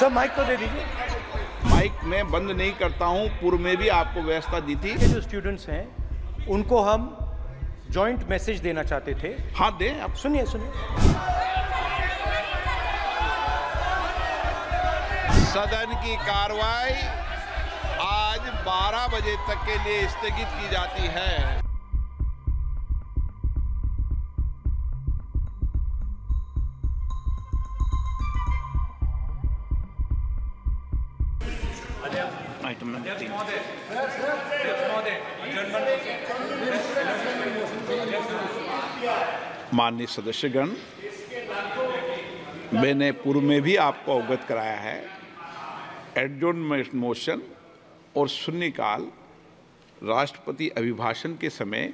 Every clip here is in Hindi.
सर माइक तो दे दीजिए। माइक मैं बंद नहीं करता हूँ पूर्व में भी आपको व्यवस्था दी थी। जो स्टूडेंट्स हैं उनको हम जॉइंट मैसेज देना चाहते थे। हाँ दें आप। सुनिए सुनिए। सदन की कार्रवाई आज 12 बजे तक के लिए स्थगित की जाती है। आइटम नंबर तीन माननीय सदस्यगण, मैंने पूर्व में भी आपको अवगत कराया है एडजोर्नमेंट मोशन और शून्यकाल राष्ट्रपति अभिभाषण के समय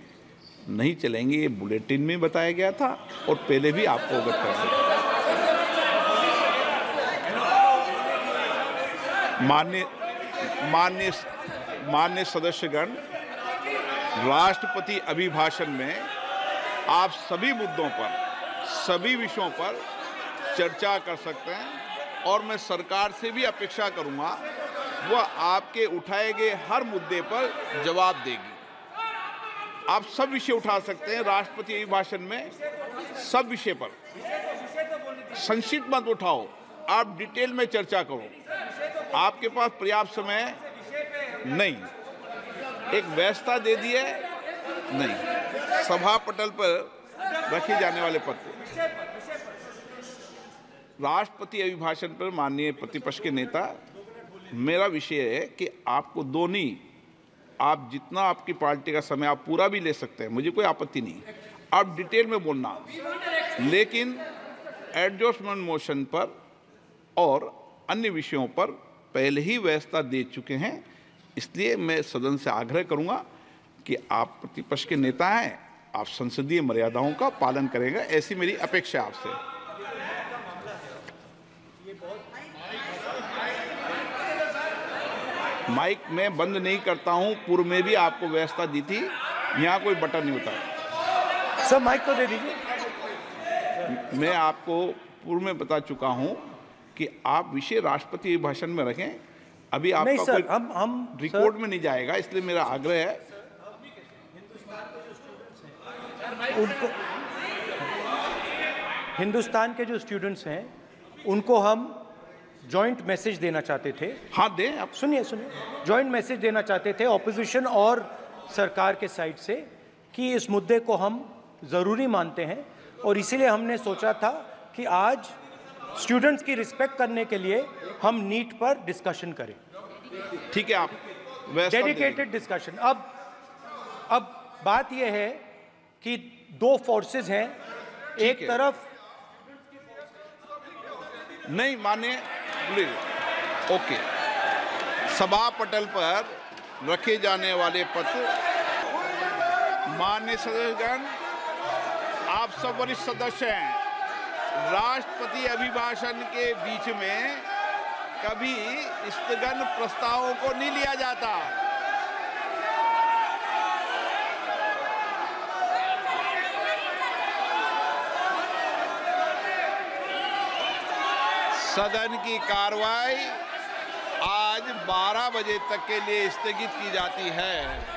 नहीं चलेंगे, ये बुलेटिन में बताया गया था और पहले भी आपको अवगत कर सकते मान्य मान्य सदस्यगण, राष्ट्रपति अभिभाषण में आप सभी मुद्दों पर, सभी विषयों पर चर्चा कर सकते हैं और मैं सरकार से भी अपेक्षा करूँगा, वह आपके उठाए गए हर मुद्दे पर जवाब देगी। आप सब विषय उठा सकते हैं राष्ट्रपति अभिभाषण में, सब विषय पर। संक्षिप्त मत उठाओ, आप डिटेल में चर्चा करो। आपके पास पर्याप्त समय नहीं। एक व्यवस्था दे दी है, नहीं। सभा पटल पर रखे जाने वाले पत्र राष्ट्रपति अभिभाषण पर माननीय प्रतिपक्ष के नेता, मेरा विषय है कि आपको दोनों आप जितना आपकी पार्टी का समय आप पूरा भी ले सकते हैं, मुझे कोई आपत्ति नहीं। आप डिटेल में बोलना। लेकिन एडजस्टमेंट मोशन पर और अन्य विषयों पर पहले ही व्यवस्था दे चुके हैं। इसलिए मैं सदन से आग्रह करूँगा कि आप प्रतिपक्ष के नेता हैं आप संसदीय मर्यादाओं का पालन करेंगे ऐसी मेरी अपेक्षा आपसे। माइक मैं बंद नहीं करता हूँ पूर्व में भी आपको व्यवस्था दी थी यहाँ कोई बटन नहीं होता। सर माइक तो दे दीजिए। मैं आपको पूर्व में बता चुका हूँ कि आप विषय राष्ट्रपति भाषण में रखें अभी नहीं सर हम हम रिकॉर्ड में नहीं जाएगा इसलिए मेरा आग्रह है। उनको हिंदुस्तान के जो स्टूडेंट्स हैं उनको हम जॉइंट मैसेज देना चाहते थे। हाँ दें आप। सुनिए सुनिए। जॉइंट मैसेज देना चाहते थे ऑपोजिशन और सरकार के साइड से कि इस मुद्दे को हम ज़रूरी मानते हैं। और इसीलिए हमने सोचा था कि आज स्टूडेंट्स की रिस्पेक्ट करने के लिए हम नीट पर डिस्कशन करें। ठीक है आप डेडिकेटेड डिस्कशन अब अब बात यह है कि दो फोर्सेस हैं। एक है। तरफ़ नहीं माने ओके। सभा पटल पर रखे जाने वाले पत्र मान्य सदस्यगण आप सब वरिष्ठ सदस्य हैं। राष्ट्रपति अभिभाषण के बीच में कभी स्थगन प्रस्तावों को नहीं लिया जाता। सदन की कार्रवाई आज 12 बजे तक के लिए स्थगित की जाती है।